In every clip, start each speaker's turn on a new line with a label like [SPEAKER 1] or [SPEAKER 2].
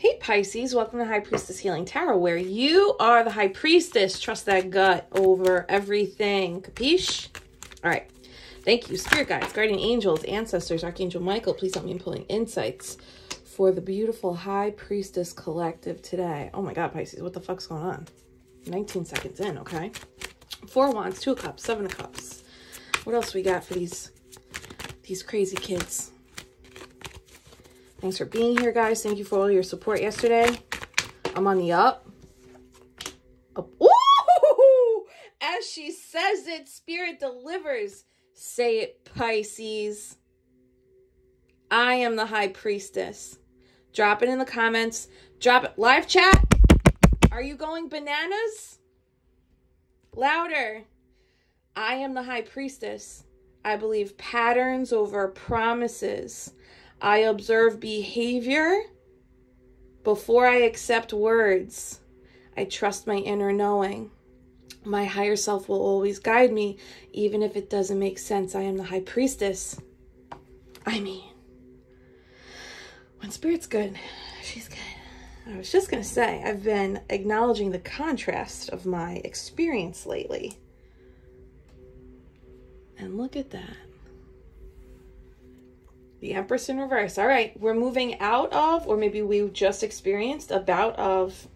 [SPEAKER 1] Hey Pisces, welcome to High Priestess Healing Tarot, where you are the High Priestess. Trust that gut over everything. Capiche? All right. Thank you, Spirit Guides, Guardian Angels, Ancestors, Archangel Michael. Please help me in pulling insights for the beautiful High Priestess Collective today. Oh my God, Pisces, what the fuck's going on? 19 seconds in, okay? Four Wands, Two of Cups, Seven of Cups. What else we got for these, these crazy kids? Thanks for being here, guys. Thank you for all your support yesterday. I'm on the up. up. Ooh! As she says it, Spirit delivers. Say it, Pisces. I am the High Priestess. Drop it in the comments. Drop it. Live chat. Are you going bananas? Louder. I am the High Priestess. I believe patterns over promises. I observe behavior before I accept words. I trust my inner knowing. My higher self will always guide me, even if it doesn't make sense. I am the high priestess. I mean, when spirit's good, she's good. I was just going to say, I've been acknowledging the contrast of my experience lately. And look at that. The Empress in reverse. All right, we're moving out of, or maybe we just experienced a bout of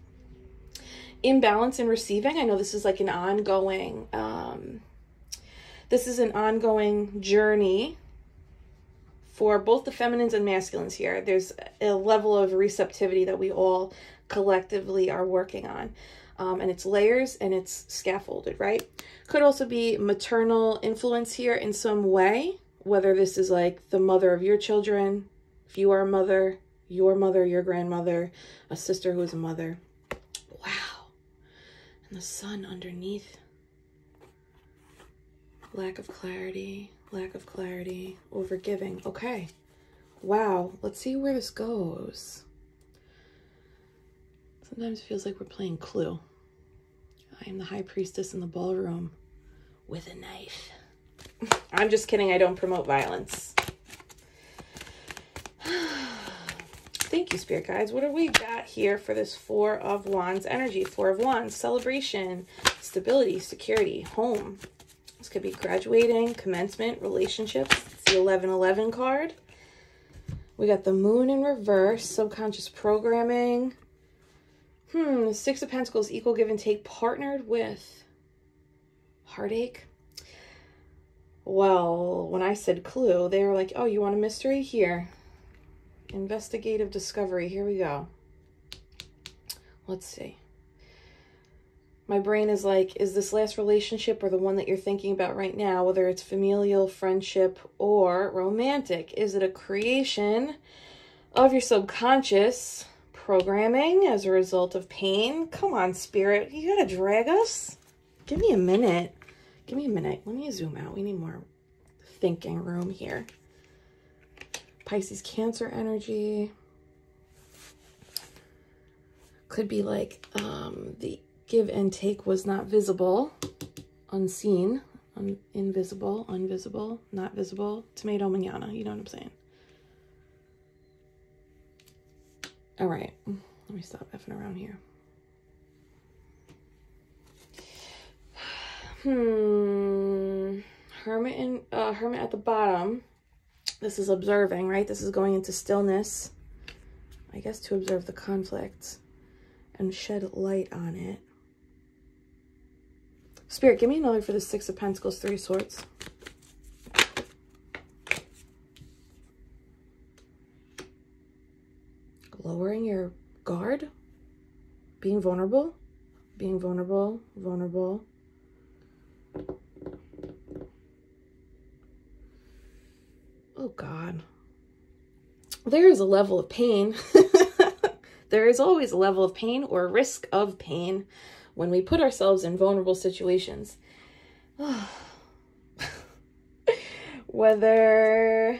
[SPEAKER 1] imbalance in receiving. I know this is like an ongoing, um, this is an ongoing journey for both the feminines and masculines here. There's a level of receptivity that we all collectively are working on. Um, and it's layers and it's scaffolded, right? Could also be maternal influence here in some way whether this is like the mother of your children, if you are a mother, your mother, your grandmother, a sister who is a mother. Wow. And the sun underneath. Lack of clarity, lack of clarity, overgiving. Okay. Wow. Let's see where this goes. Sometimes it feels like we're playing Clue. I am the high priestess in the ballroom with a knife. I'm just kidding. I don't promote violence. Thank you, Spirit Guides. What have we got here for this Four of Wands energy? Four of Wands, celebration, stability, security, home. This could be graduating, commencement, relationships. It's the 1111 card. We got the moon in reverse, subconscious programming. Hmm, Six of Pentacles, equal give and take, partnered with heartache, well, when I said clue, they were like, oh, you want a mystery? Here. Investigative discovery. Here we go. Let's see. My brain is like, is this last relationship or the one that you're thinking about right now, whether it's familial, friendship, or romantic? Is it a creation of your subconscious programming as a result of pain? Come on, spirit. You gotta drag us. Give me a minute. Give me a minute. Let me zoom out. We need more thinking room here. Pisces Cancer energy. Could be like um, the give and take was not visible, unseen, un invisible, invisible, not visible. Tomato manana, you know what I'm saying? All right, let me stop effing around here. Hmm. Hermit in uh, Hermit at the bottom. This is observing, right? This is going into stillness. I guess to observe the conflict and shed light on it. Spirit, give me another for the Six of Pentacles, Three Swords. Lowering your guard. Being vulnerable. Being vulnerable, vulnerable. Oh, God. There is a level of pain. there is always a level of pain or risk of pain when we put ourselves in vulnerable situations. Whether,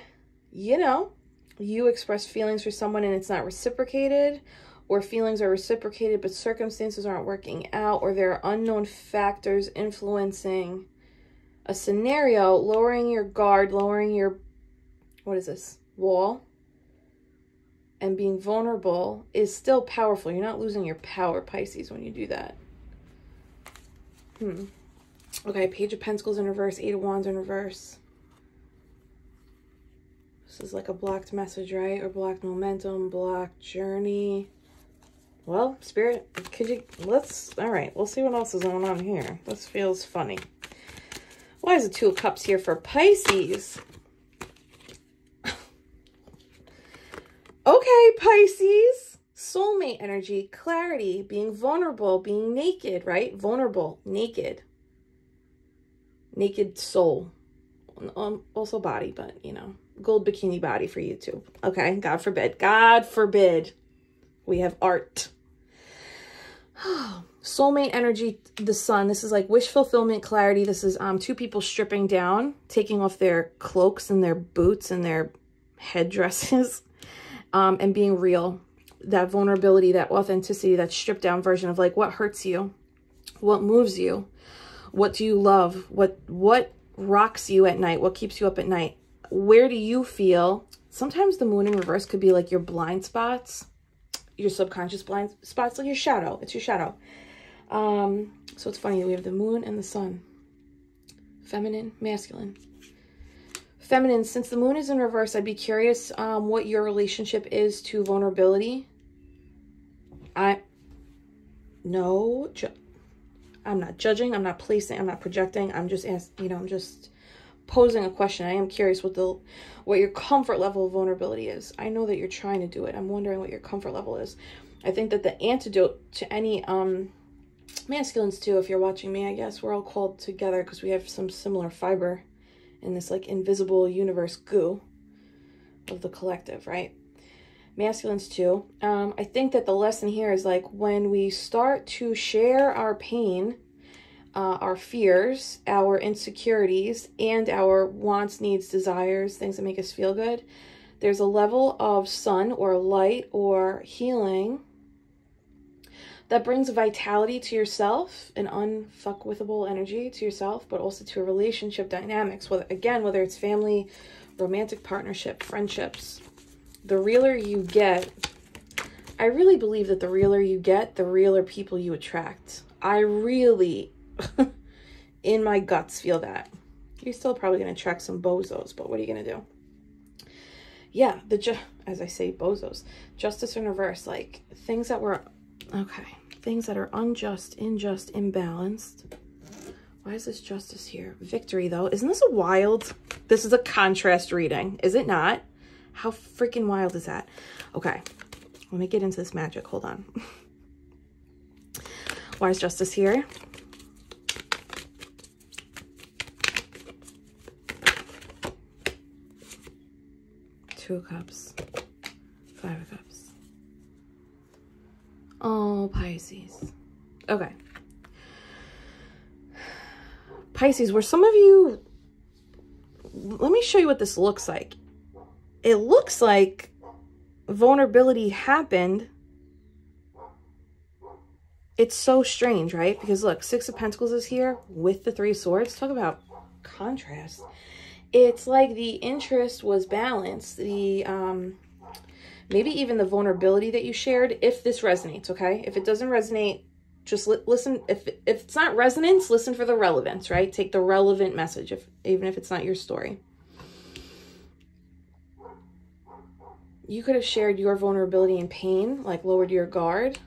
[SPEAKER 1] you know, you express feelings for someone and it's not reciprocated, or feelings are reciprocated but circumstances aren't working out, or there are unknown factors influencing a scenario, lowering your guard, lowering your, what is this, wall, and being vulnerable is still powerful. You're not losing your power, Pisces, when you do that. Hmm. Okay, Page of Pentacles in reverse, Eight of Wands in reverse. This is like a blocked message, right? Or blocked momentum, blocked journey. Well, Spirit, could you, let's, all right, we'll see what else is going on here. This feels funny. Why is the Two of Cups here for Pisces? okay, Pisces. Soulmate energy, clarity, being vulnerable, being naked, right? Vulnerable, naked. Naked soul. Um, also body, but, you know, gold bikini body for you too. Okay, God forbid. God forbid we have art. Soulmate energy, the sun. This is like wish fulfillment, clarity. This is um two people stripping down, taking off their cloaks and their boots and their headdresses um, and being real. That vulnerability, that authenticity, that stripped down version of like what hurts you, what moves you, what do you love, what what rocks you at night, what keeps you up at night. Where do you feel? Sometimes the moon in reverse could be like your blind spots your subconscious blind spots, like your shadow. It's your shadow. Um, so it's funny. We have the moon and the sun. Feminine, masculine. Feminine, since the moon is in reverse, I'd be curious um, what your relationship is to vulnerability. I, no, I'm not judging. I'm not placing. I'm not projecting. I'm just asking, you know, I'm just posing a question. I am curious what the what your comfort level of vulnerability is. I know that you're trying to do it. I'm wondering what your comfort level is. I think that the antidote to any um masculines too, if you're watching me, I guess we're all called together because we have some similar fiber in this like invisible universe goo of the collective, right? Masculines too. Um, I think that the lesson here is like when we start to share our pain uh, our fears, our insecurities, and our wants, needs, desires, things that make us feel good. There's a level of sun or light or healing that brings vitality to yourself, an unfuckwithable energy to yourself, but also to a relationship dynamics. Whether again, whether it's family, romantic partnership, friendships, the realer you get, I really believe that the realer you get, the realer people you attract. I really in my guts feel that. You're still probably going to attract some bozos, but what are you going to do? Yeah, the ju as I say, bozos. Justice in reverse, like things that were, okay, things that are unjust, unjust, imbalanced. Why is this justice here? Victory, though. Isn't this a wild? This is a contrast reading, is it not? How freaking wild is that? Okay, let me get into this magic. Hold on. Why is justice here? Two Cups, Five of Cups. Oh, Pisces. Okay. Pisces, where some of you, let me show you what this looks like. It looks like vulnerability happened. It's so strange, right? Because look, Six of Pentacles is here with the Three Swords. Talk about contrast it's like the interest was balanced. The, um, maybe even the vulnerability that you shared, if this resonates, okay? If it doesn't resonate, just li listen. If, if it's not resonance, listen for the relevance, right? Take the relevant message, if even if it's not your story. You could have shared your vulnerability and pain, like lowered your guard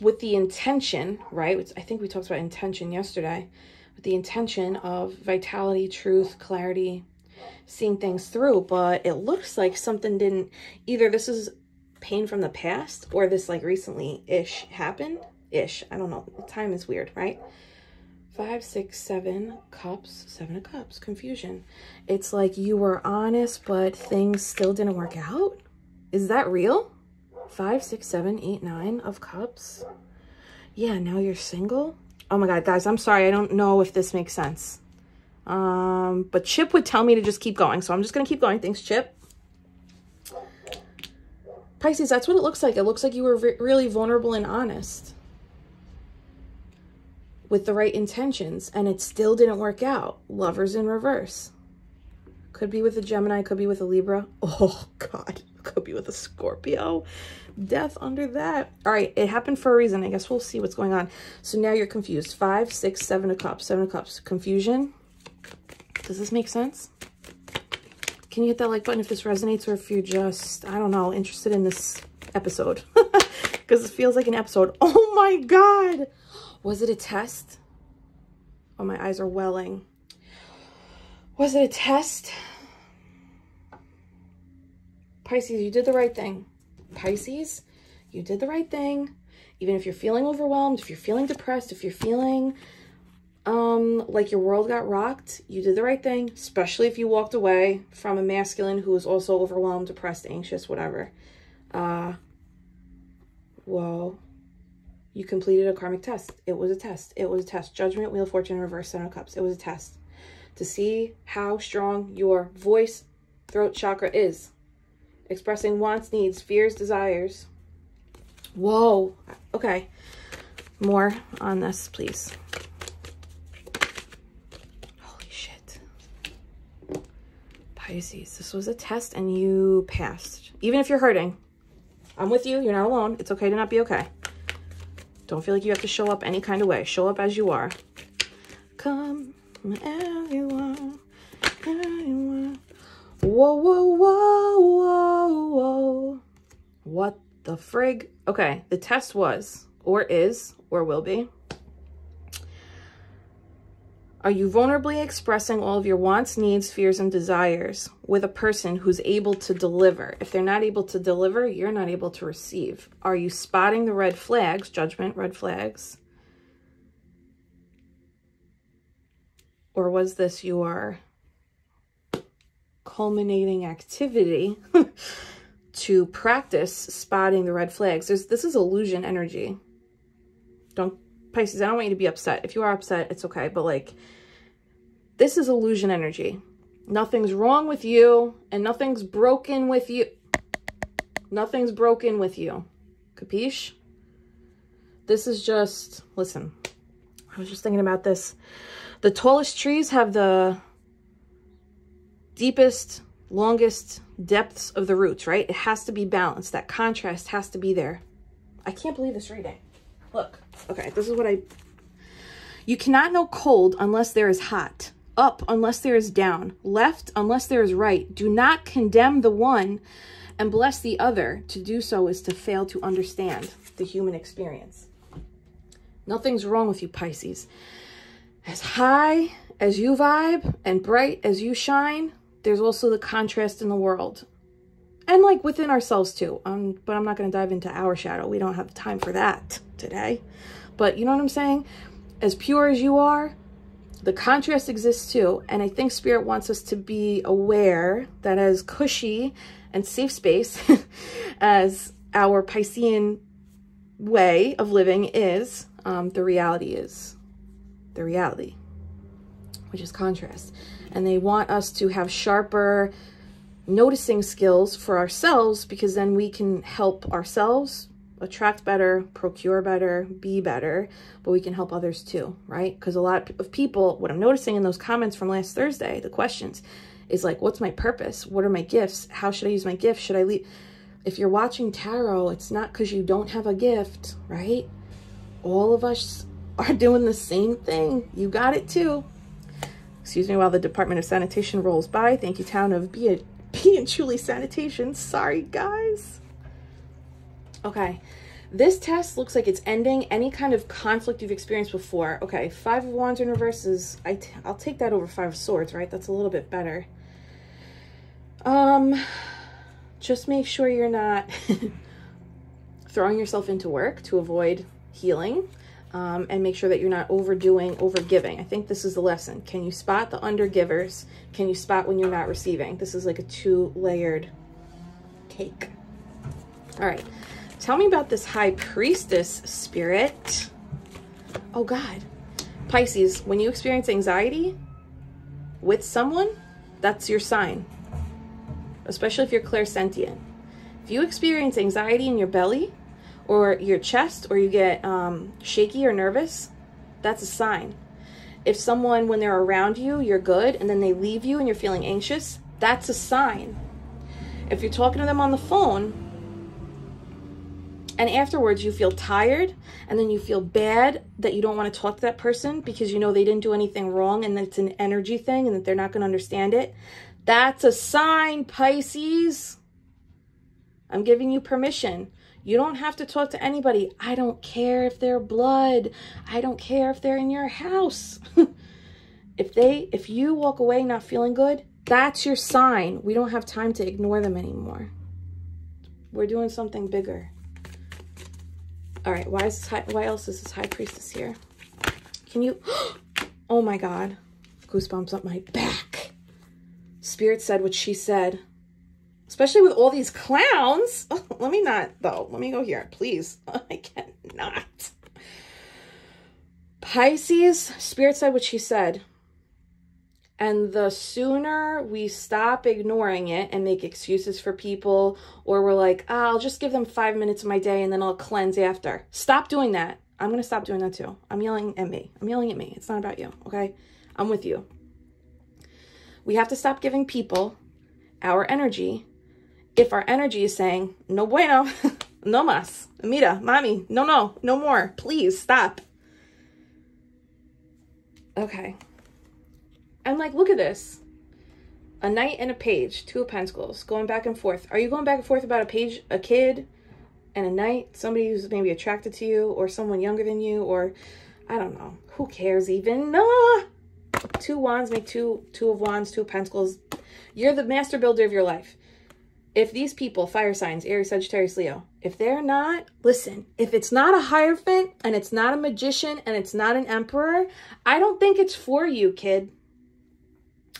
[SPEAKER 1] with the intention, right? I think we talked about intention yesterday the intention of vitality, truth, clarity, seeing things through. But it looks like something didn't, either this is pain from the past or this like recently-ish happened. Ish. I don't know. Time is weird, right? Five, six, seven cups, seven of cups, confusion. It's like you were honest, but things still didn't work out. Is that real? Five, six, seven, eight, nine of cups. Yeah, now you're single. Oh my God, guys, I'm sorry. I don't know if this makes sense. Um, but Chip would tell me to just keep going. So I'm just going to keep going. Thanks, Chip. Pisces, that's what it looks like. It looks like you were really vulnerable and honest with the right intentions and it still didn't work out. Lovers in reverse. Could be with a Gemini, could be with a Libra. Oh, God. Could be with a Scorpio. Death under that. All right, it happened for a reason. I guess we'll see what's going on. So now you're confused. Five, six, seven of cups, seven of cups. Confusion. Does this make sense? Can you hit that like button if this resonates or if you're just, I don't know, interested in this episode? Because it feels like an episode. Oh my God. Was it a test? Oh, my eyes are welling. Was it a test? Pisces, you did the right thing. Pisces, you did the right thing. Even if you're feeling overwhelmed, if you're feeling depressed, if you're feeling um, like your world got rocked, you did the right thing, especially if you walked away from a masculine who was also overwhelmed, depressed, anxious, whatever. Uh, whoa. You completed a karmic test. It was a test. It was a test. Judgment, Wheel of Fortune, Reverse, Center of Cups. It was a test to see how strong your voice, throat chakra is. Expressing wants, needs, fears, desires. Whoa. Okay. More on this, please. Holy shit. Pisces, this was a test and you passed. Even if you're hurting. I'm with you. You're not alone. It's okay to not be okay. Don't feel like you have to show up any kind of way. Show up as you are. Come as whoa, whoa, whoa, whoa. What the frig? Okay, the test was, or is, or will be. Are you vulnerably expressing all of your wants, needs, fears, and desires with a person who's able to deliver? If they're not able to deliver, you're not able to receive. Are you spotting the red flags, judgment, red flags? Or was this your culminating activity to practice spotting the red flags. There's, this is illusion energy. Don't, Pisces, I don't want you to be upset. If you are upset, it's okay. But like, this is illusion energy. Nothing's wrong with you and nothing's broken with you. Nothing's broken with you. Capiche? This is just, listen, I was just thinking about this. The tallest trees have the deepest, longest depths of the roots, right? It has to be balanced. That contrast has to be there. I can't believe this reading. Look, okay, this is what I... You cannot know cold unless there is hot. Up unless there is down. Left unless there is right. Do not condemn the one and bless the other. To do so is to fail to understand the human experience. Nothing's wrong with you, Pisces. As high as you vibe and bright as you shine, there's also the contrast in the world. And like within ourselves too. Um, but I'm not going to dive into our shadow. We don't have the time for that today. But you know what I'm saying? As pure as you are, the contrast exists too. And I think Spirit wants us to be aware that as cushy and safe space as our Piscean way of living is, um, the reality is the reality, which is contrast and they want us to have sharper noticing skills for ourselves because then we can help ourselves attract better, procure better, be better, but we can help others too, right? Because a lot of people, what I'm noticing in those comments from last Thursday, the questions, is like, what's my purpose? What are my gifts? How should I use my gift? Should I leave? If you're watching tarot, it's not because you don't have a gift, right? All of us are doing the same thing. You got it too. Excuse me while the Department of Sanitation rolls by. Thank you, town of Be, and Truly Sanitation. Sorry, guys. Okay. This test looks like it's ending any kind of conflict you've experienced before. Okay, Five of Wands in reverse is... I t I'll take that over Five of Swords, right? That's a little bit better. Um, just make sure you're not throwing yourself into work to avoid healing um, and make sure that you're not overdoing, overgiving. I think this is the lesson. Can you spot the undergivers? Can you spot when you're not receiving? This is like a two-layered cake. All right. Tell me about this high priestess spirit. Oh, God. Pisces, when you experience anxiety with someone, that's your sign, especially if you're clairsentient. If you experience anxiety in your belly, or your chest or you get um, shaky or nervous, that's a sign. If someone, when they're around you, you're good, and then they leave you and you're feeling anxious, That's a sign. If you're talking to them on the phone and afterwards you feel tired and then you feel bad that you don't want to talk to that person because you know they didn't do anything wrong and it's an energy thing and that they're not going to understand it, that's a sign, Pisces. I'm giving you permission. You don't have to talk to anybody. I don't care if they're blood. I don't care if they're in your house. if they if you walk away not feeling good, that's your sign. We don't have time to ignore them anymore. We're doing something bigger. All right, why is high, why else is this high priestess here? Can you Oh my god. Goosebumps up my back. Spirit said what she said especially with all these clowns. Oh, let me not, though. Let me go here, please. I cannot. Pisces, Spirit said what she said. And the sooner we stop ignoring it and make excuses for people, or we're like, oh, I'll just give them five minutes of my day and then I'll cleanse after. Stop doing that. I'm going to stop doing that too. I'm yelling at me. I'm yelling at me. It's not about you, okay? I'm with you. We have to stop giving people our energy if our energy is saying, no bueno, no más, mira, mommy, no, no, no more, please stop. Okay. And like, look at this. A knight and a page, two of pentacles, going back and forth. Are you going back and forth about a page, a kid and a knight? Somebody who's maybe attracted to you or someone younger than you or I don't know. Who cares even? No. Two wands make two, two of wands, two of pentacles. You're the master builder of your life if these people, fire signs, Aries, Sagittarius, Leo, if they're not, listen, if it's not a Hierophant and it's not a magician and it's not an emperor, I don't think it's for you, kid.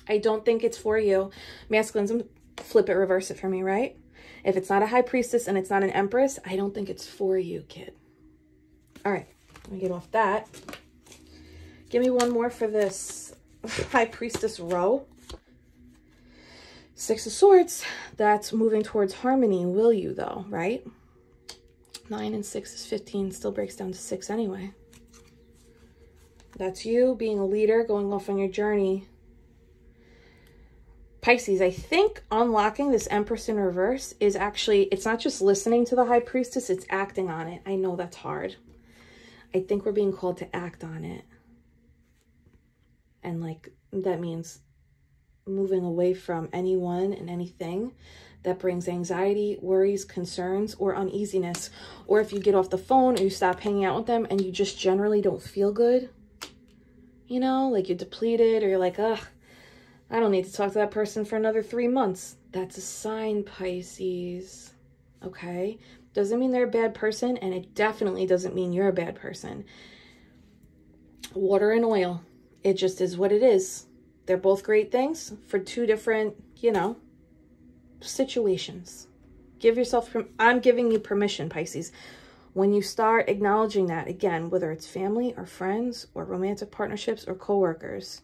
[SPEAKER 1] I don't think it's for you. Masculines, flip it, reverse it for me, right? If it's not a high priestess and it's not an empress, I don't think it's for you, kid. All right, let me get off that. Give me one more for this high priestess row. Six of Swords, that's moving towards harmony. Will you, though, right? Nine and six is 15, still breaks down to six anyway. That's you being a leader, going off on your journey. Pisces, I think unlocking this Empress in reverse is actually, it's not just listening to the High Priestess, it's acting on it. I know that's hard. I think we're being called to act on it. And like, that means moving away from anyone and anything that brings anxiety, worries, concerns, or uneasiness. Or if you get off the phone or you stop hanging out with them and you just generally don't feel good, you know, like you're depleted or you're like, ugh, I don't need to talk to that person for another three months. That's a sign, Pisces. Okay? Doesn't mean they're a bad person, and it definitely doesn't mean you're a bad person. Water and oil. It just is what it is. They're both great things for two different, you know, situations. Give yourself, I'm giving you permission, Pisces. When you start acknowledging that, again, whether it's family or friends or romantic partnerships or coworkers,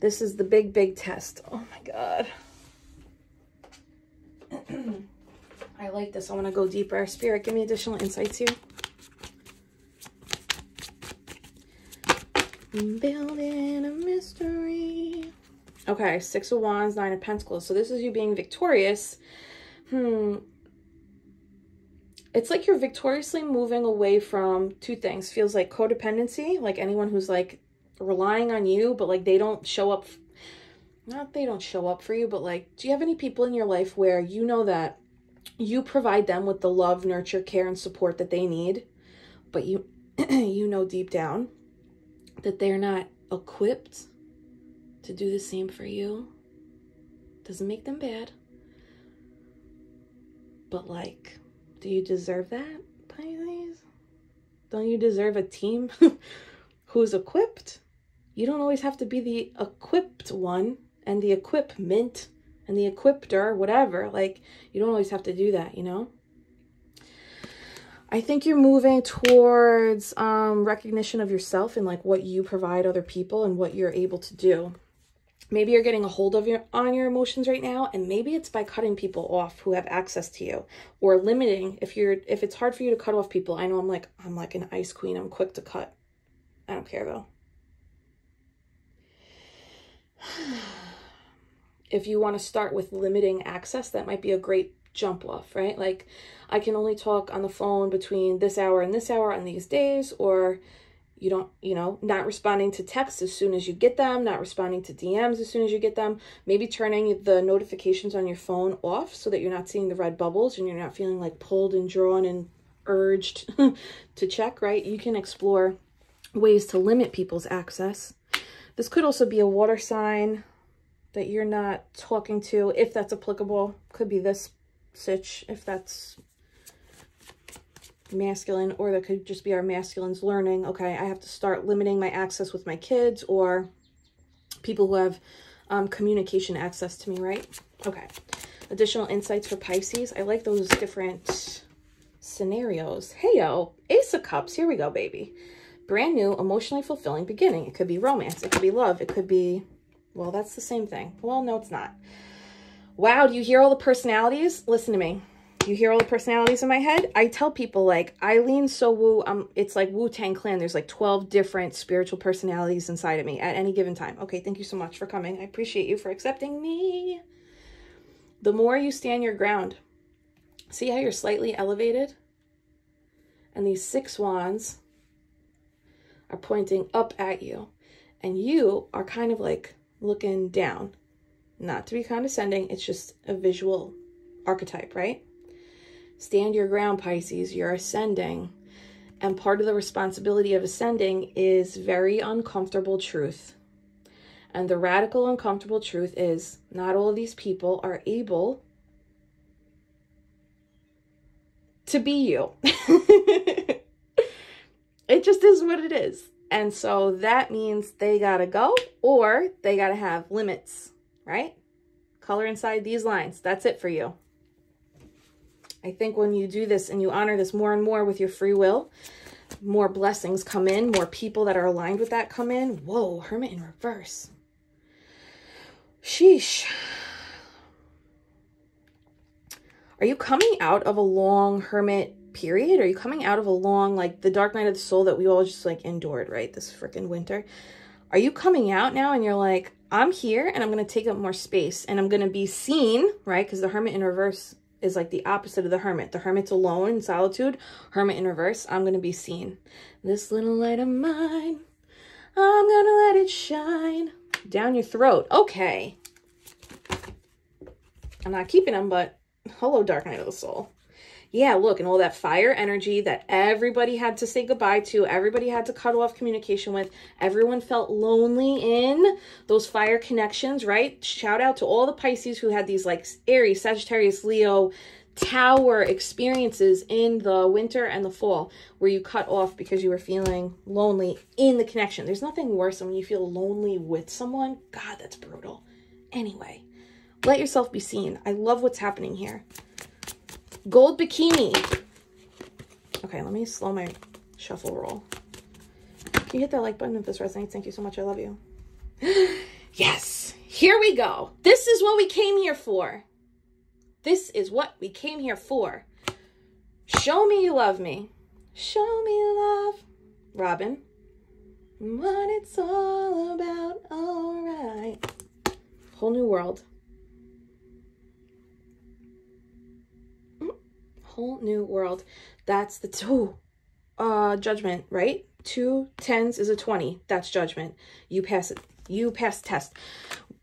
[SPEAKER 1] this is the big, big test. Oh my God. I like this. I want to go deeper. Spirit, give me additional insights here. Building a mystery. Okay, Six of Wands, Nine of Pentacles. So this is you being victorious. Hmm. It's like you're victoriously moving away from two things. Feels like codependency, like anyone who's like relying on you, but like they don't show up. Not they don't show up for you, but like, do you have any people in your life where you know that you provide them with the love, nurture, care, and support that they need, but you you know deep down that they're not equipped to do the same for you doesn't make them bad. But like, do you deserve that, Pisces? Don't you deserve a team who's equipped? You don't always have to be the equipped one and the equipment and the equipter, whatever. Like, you don't always have to do that, you know? I think you're moving towards um, recognition of yourself and like what you provide other people and what you're able to do. Maybe you're getting a hold of your on your emotions right now, and maybe it's by cutting people off who have access to you, or limiting if you're if it's hard for you to cut off people. I know I'm like I'm like an ice queen. I'm quick to cut. I don't care though. if you want to start with limiting access, that might be a great jump off, right? Like I can only talk on the phone between this hour and this hour on these days, or you don't, you know, not responding to texts as soon as you get them, not responding to DMs as soon as you get them, maybe turning the notifications on your phone off so that you're not seeing the red bubbles and you're not feeling like pulled and drawn and urged to check, right? You can explore ways to limit people's access. This could also be a water sign that you're not talking to, if that's applicable. Could be this sitch, if that's masculine, or that could just be our masculines learning, okay, I have to start limiting my access with my kids or people who have um, communication access to me, right? Okay. Additional insights for Pisces. I like those different scenarios. Hey, yo, Ace of Cups. Here we go, baby. Brand new, emotionally fulfilling beginning. It could be romance. It could be love. It could be, well, that's the same thing. Well, no, it's not. Wow, do you hear all the personalities? Listen to me. You hear all the personalities in my head? I tell people like Eileen So Woo, um, it's like Wu-Tang Clan. There's like 12 different spiritual personalities inside of me at any given time. Okay, thank you so much for coming. I appreciate you for accepting me. The more you stand your ground, see how you're slightly elevated? And these six wands are pointing up at you. And you are kind of like looking down. Not to be condescending, it's just a visual archetype, right? Stand your ground, Pisces. You're ascending. And part of the responsibility of ascending is very uncomfortable truth. And the radical uncomfortable truth is not all of these people are able to be you. it just is what it is. And so that means they got to go or they got to have limits, right? Color inside these lines. That's it for you. I think when you do this and you honor this more and more with your free will, more blessings come in, more people that are aligned with that come in. Whoa, Hermit in reverse. Sheesh. Are you coming out of a long Hermit period? Are you coming out of a long, like the dark night of the soul that we all just like endured, right? This freaking winter. Are you coming out now and you're like, I'm here and I'm going to take up more space and I'm going to be seen, right? Because the Hermit in reverse is like the opposite of the hermit. The hermit's alone in solitude. Hermit in reverse, I'm going to be seen. This little light of mine, I'm going to let it shine down your throat. Okay. I'm not keeping them, but hello, Dark Night of the Soul yeah, look, and all that fire energy that everybody had to say goodbye to, everybody had to cut off communication with, everyone felt lonely in those fire connections, right? Shout out to all the Pisces who had these like Aries, Sagittarius, Leo, tower experiences in the winter and the fall where you cut off because you were feeling lonely in the connection. There's nothing worse than when you feel lonely with someone. God, that's brutal. Anyway, let yourself be seen. I love what's happening here. Gold bikini. Okay, let me slow my shuffle roll. Can you hit that like button if this resonates? Thank you so much. I love you. yes, here we go. This is what we came here for. This is what we came here for. Show me you love me. Show me love. Robin. What it's all about. All right. Whole new world. Whole new world. That's the two uh judgment, right? Two tens is a 20. That's judgment. You pass it. You pass test.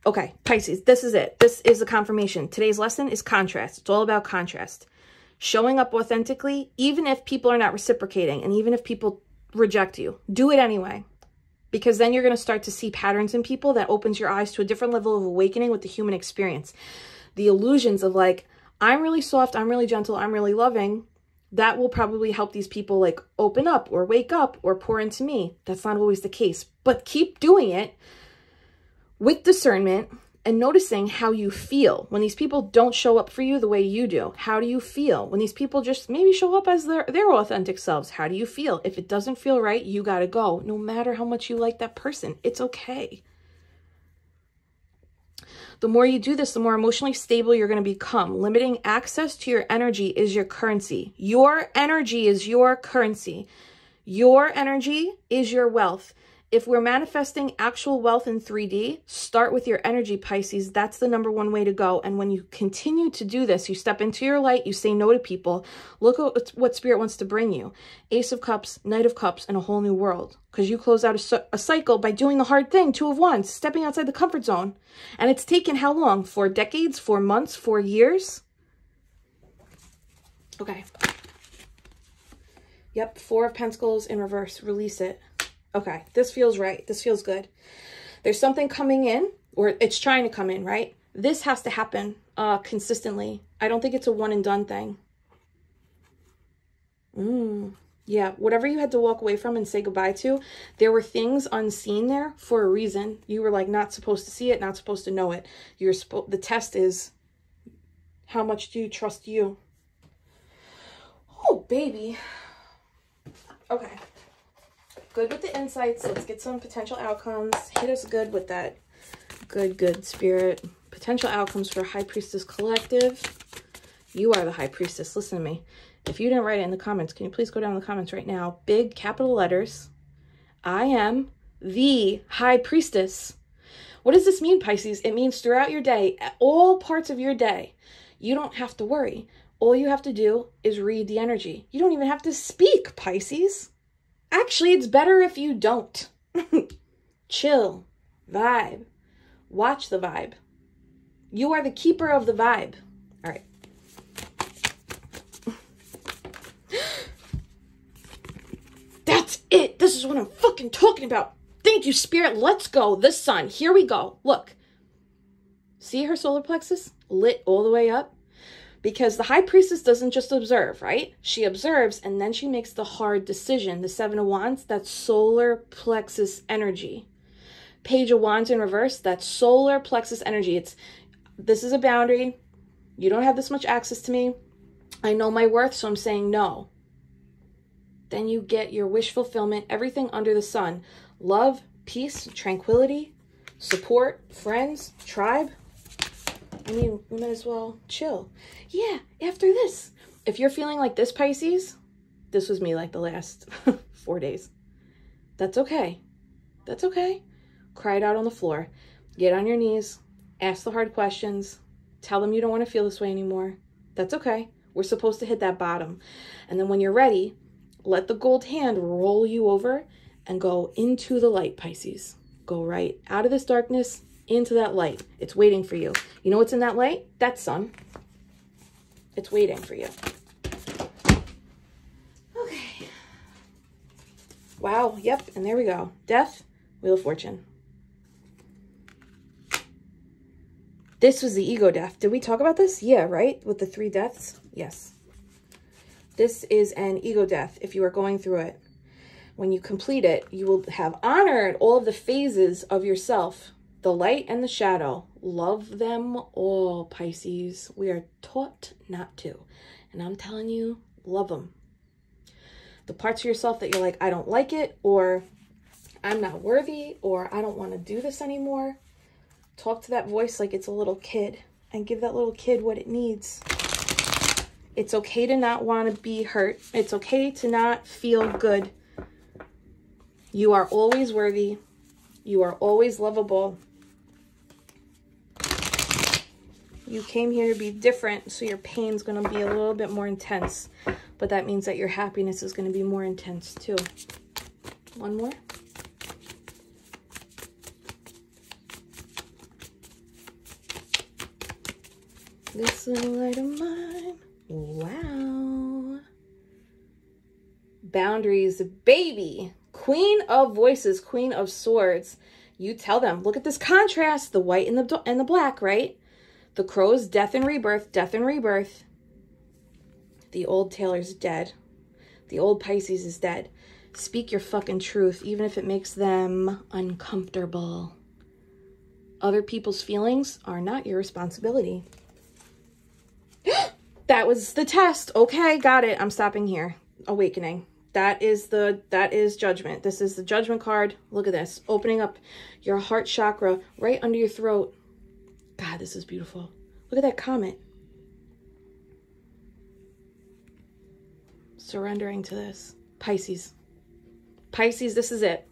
[SPEAKER 1] Okay, Pisces, this is it. This is the confirmation. Today's lesson is contrast. It's all about contrast. Showing up authentically, even if people are not reciprocating and even if people reject you, do it anyway. Because then you're going to start to see patterns in people that opens your eyes to a different level of awakening with the human experience. The illusions of like, I'm really soft, I'm really gentle, I'm really loving, that will probably help these people like open up or wake up or pour into me. That's not always the case, but keep doing it with discernment and noticing how you feel when these people don't show up for you the way you do. How do you feel when these people just maybe show up as their, their authentic selves? How do you feel? If it doesn't feel right, you got to go. No matter how much you like that person, it's okay. The more you do this, the more emotionally stable you're going to become. Limiting access to your energy is your currency. Your energy is your currency. Your energy is your wealth. If we're manifesting actual wealth in 3D, start with your energy, Pisces. That's the number one way to go. And when you continue to do this, you step into your light, you say no to people. Look at what Spirit wants to bring you. Ace of Cups, Knight of Cups, and a whole new world. Because you close out a, a cycle by doing the hard thing, Two of Wands, stepping outside the comfort zone. And it's taken how long? Four decades? Four months? Four years? Okay. Yep, Four of Pentacles in reverse. Release it. Okay, this feels right. This feels good. There's something coming in, or it's trying to come in, right? This has to happen uh, consistently. I don't think it's a one and done thing. Mm, yeah, whatever you had to walk away from and say goodbye to, there were things unseen there for a reason. You were like not supposed to see it, not supposed to know it. You're supposed. The test is, how much do you trust you? Oh, baby. Okay. Good with the insights. Let's get some potential outcomes. Hit us good with that good, good spirit. Potential outcomes for High Priestess Collective. You are the High Priestess. Listen to me. If you didn't write it in the comments, can you please go down in the comments right now? Big capital letters. I am the High Priestess. What does this mean, Pisces? It means throughout your day, all parts of your day, you don't have to worry. All you have to do is read the energy. You don't even have to speak, Pisces. Actually, it's better if you don't. Chill, vibe, watch the vibe. You are the keeper of the vibe. All right. That's it. This is what I'm fucking talking about. Thank you, Spirit. Let's go. The sun. Here we go. Look. See her solar plexus lit all the way up? Because the high priestess doesn't just observe, right? She observes and then she makes the hard decision. The seven of wands, that's solar plexus energy. Page of wands in reverse, that's solar plexus energy. It's this is a boundary. You don't have this much access to me. I know my worth, so I'm saying no. Then you get your wish fulfillment, everything under the sun. Love, peace, tranquility, support, friends, tribe, I mean, we might as well chill. Yeah, after this. If you're feeling like this, Pisces, this was me like the last four days. That's okay. That's okay. Cry it out on the floor. Get on your knees. Ask the hard questions. Tell them you don't want to feel this way anymore. That's okay. We're supposed to hit that bottom. And then when you're ready, let the gold hand roll you over and go into the light, Pisces. Go right out of this darkness into that light. It's waiting for you. You know what's in that light? That sun. It's waiting for you. Okay. Wow. Yep. And there we go. Death, Wheel of Fortune. This was the ego death. Did we talk about this? Yeah, right? With the three deaths? Yes. This is an ego death if you are going through it. When you complete it, you will have honored all of the phases of yourself the light and the shadow, love them all, Pisces. We are taught not to. And I'm telling you, love them. The parts of yourself that you're like, I don't like it, or I'm not worthy, or I don't want to do this anymore. Talk to that voice like it's a little kid and give that little kid what it needs. It's okay to not want to be hurt. It's okay to not feel good. You are always worthy. You are always lovable. You came here to be different, so your pain's going to be a little bit more intense. But that means that your happiness is going to be more intense too. One more. This little light of mine. Wow. Boundaries, baby. Queen of voices, queen of swords. You tell them, look at this contrast, the white and the, and the black, right? The crow's death and rebirth, death and rebirth. The old Taylor's dead. The old Pisces is dead. Speak your fucking truth, even if it makes them uncomfortable. Other people's feelings are not your responsibility. that was the test. Okay, got it. I'm stopping here. Awakening. That is the that is judgment. This is the judgment card. Look at this. Opening up your heart chakra right under your throat. God, this is beautiful. Look at that comment. Surrendering to this. Pisces. Pisces, this is it.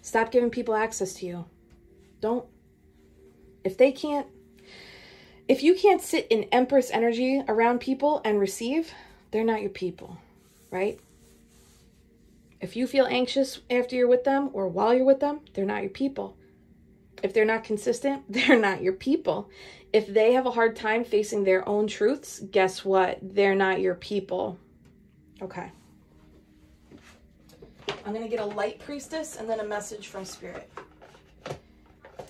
[SPEAKER 1] Stop giving people access to you. Don't. If they can't, if you can't sit in Empress energy around people and receive, they're not your people, right? If you feel anxious after you're with them or while you're with them, they're not your people. If they're not consistent, they're not your people. If they have a hard time facing their own truths, guess what? They're not your people. Okay. I'm going to get a light priestess and then a message from spirit.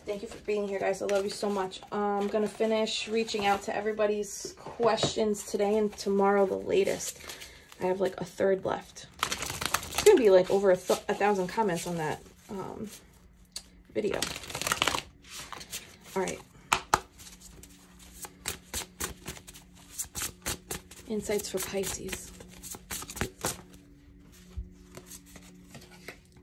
[SPEAKER 1] Thank you for being here, guys. I love you so much. I'm going to finish reaching out to everybody's questions today and tomorrow the latest. I have like a third left. It's going to be like over a, th a thousand comments on that um, video. All right. Insights for Pisces.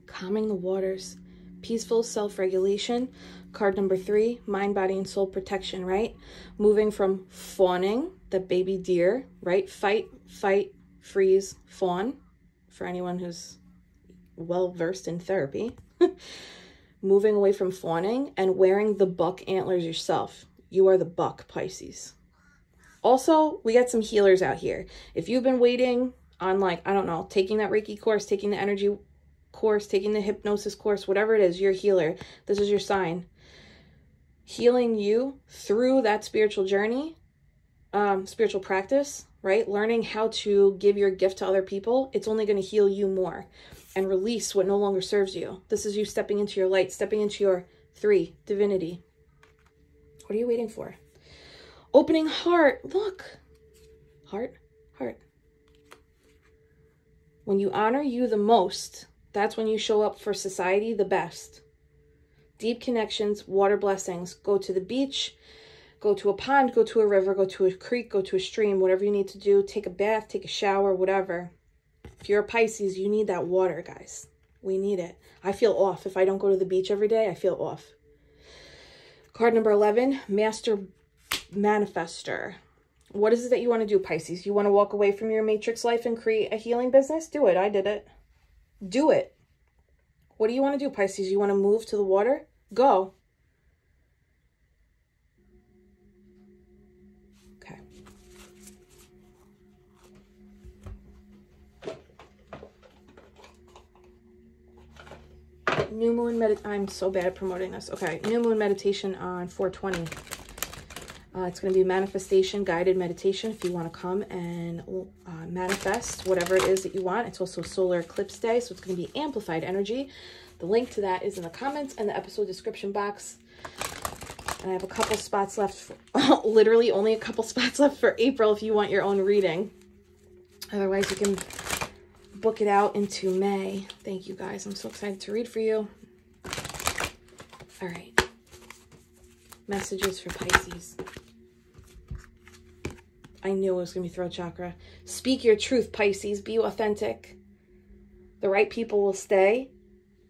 [SPEAKER 1] Calming the waters. Peaceful self-regulation. Card number three, mind, body, and soul protection, right? Moving from fawning, the baby deer, right? Fight, fight, freeze, fawn, for anyone who's well versed in therapy. moving away from fawning and wearing the buck antlers yourself. You are the buck, Pisces. Also, we got some healers out here. If you've been waiting on like, I don't know, taking that Reiki course, taking the energy course, taking the hypnosis course, whatever it is, you're a healer. This is your sign. Healing you through that spiritual journey, um, spiritual practice, right? Learning how to give your gift to other people, it's only going to heal you more and release what no longer serves you. This is you stepping into your light, stepping into your three, divinity. What are you waiting for? Opening heart. Look. Heart, heart. When you honor you the most, that's when you show up for society the best. Deep connections, water blessings. Go to the beach, go to a pond, go to a river, go to a creek, go to a stream, whatever you need to do. Take a bath, take a shower, whatever. If you're a Pisces, you need that water, guys. We need it. I feel off. If I don't go to the beach every day, I feel off. Card number 11, Master Manifester. What is it that you want to do, Pisces? You want to walk away from your matrix life and create a healing business? Do it. I did it. Do it. What do you want to do, Pisces? You want to move to the water? Go. New moon med I'm so bad at promoting this. Okay, new moon meditation on 420. Uh, it's going to be manifestation guided meditation if you want to come and uh, manifest whatever it is that you want. It's also solar eclipse day, so it's going to be amplified energy. The link to that is in the comments and the episode description box. And I have a couple spots left, for, literally only a couple spots left for April if you want your own reading. Otherwise, you can book it out into May. Thank you guys. I'm so excited to read for you. All right. Messages for Pisces. I knew it was going to be throat chakra. Speak your truth, Pisces. Be authentic. The right people will stay.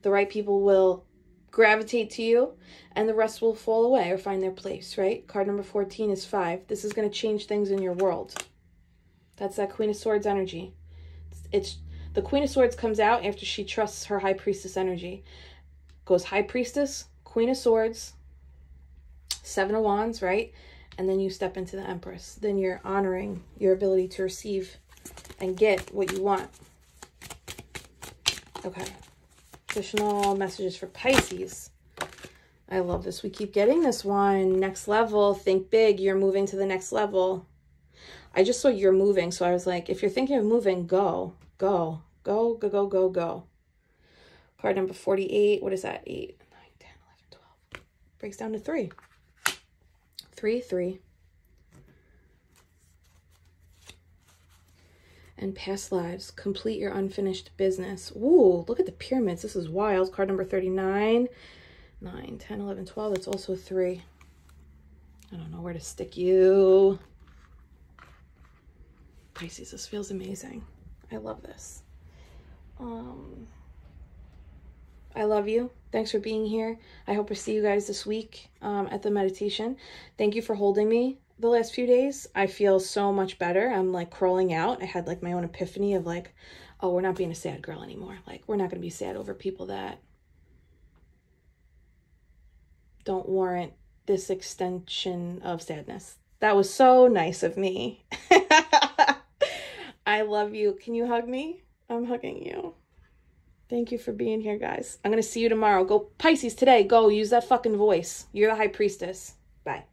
[SPEAKER 1] The right people will gravitate to you and the rest will fall away or find their place, right? Card number 14 is 5. This is going to change things in your world. That's that Queen of Swords energy. It's, it's the Queen of Swords comes out after she trusts her High Priestess energy. Goes High Priestess, Queen of Swords, Seven of Wands, right? And then you step into the Empress. Then you're honoring your ability to receive and get what you want. Okay. Additional messages for Pisces. I love this. We keep getting this one. Next level. Think big. You're moving to the next level. I just saw you're moving. So I was like, if you're thinking of moving, go. Go, go, go, go, go, go. Card number 48. What is that? 8, 9, 10, 11, 12. Breaks down to 3. 3, 3. And past lives. Complete your unfinished business. Ooh, look at the pyramids. This is wild. Card number 39. 9, 10, 11, 12. It's also 3. I don't know where to stick you. Pisces, this feels amazing. I love this. Um, I love you. Thanks for being here. I hope to see you guys this week um, at the meditation. Thank you for holding me the last few days. I feel so much better. I'm like crawling out. I had like my own epiphany of like, oh, we're not being a sad girl anymore. Like, we're not going to be sad over people that don't warrant this extension of sadness. That was so nice of me. I love you. Can you hug me? I'm hugging you. Thank you for being here, guys. I'm going to see you tomorrow. Go Pisces today. Go use that fucking voice. You're the high priestess. Bye.